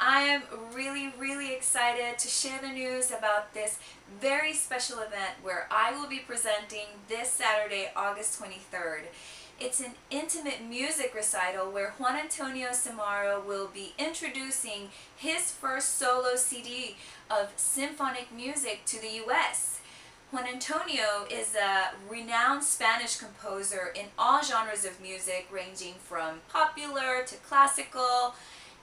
I am really, really excited to share the news about this very special event where I will be presenting this Saturday, August 23rd. It's an intimate music recital where Juan Antonio Simarro will be introducing his first solo CD of symphonic music to the U.S. Juan Antonio is a renowned Spanish composer in all genres of music ranging from popular to classical,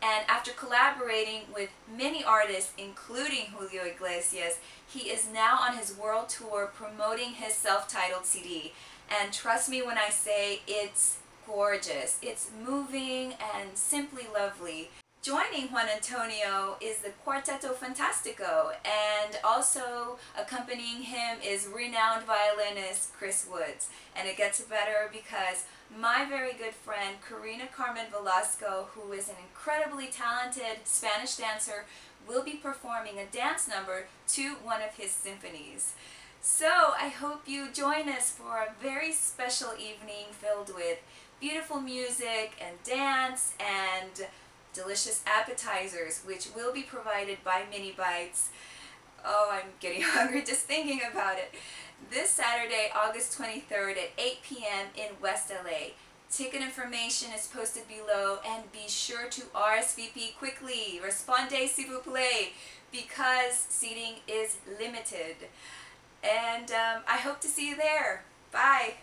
and after collaborating with many artists, including Julio Iglesias, he is now on his world tour promoting his self-titled CD. And trust me when I say it's gorgeous. It's moving and simply lovely. Joining Juan Antonio is the Quartetto Fantastico and also accompanying him is renowned violinist Chris Woods. And it gets better because my very good friend Karina Carmen Velasco, who is an incredibly talented Spanish dancer, will be performing a dance number to one of his symphonies. So I hope you join us for a very special evening filled with beautiful music and dance and delicious appetizers, which will be provided by Mini Bites. Oh, I'm getting hungry just thinking about it. This Saturday, August 23rd at 8 p.m. in West LA. Ticket information is posted below and be sure to RSVP quickly. Respondez s'il vous plaît because seating is limited. And um, I hope to see you there. Bye.